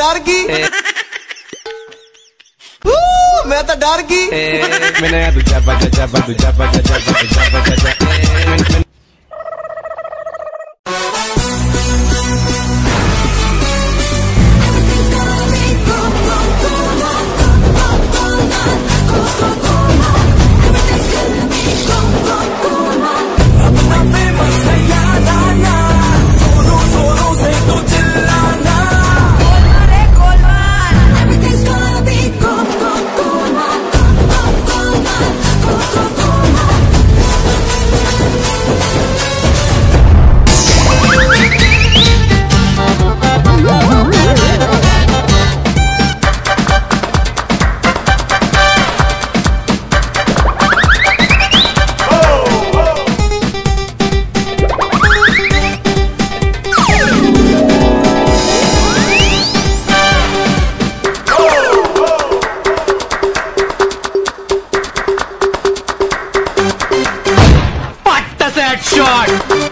डर गई मैं तो डर गई मैंने दूजा बजा बजा दूजा बजा जबा दूजा बजा Oh, oh, oh. That shot.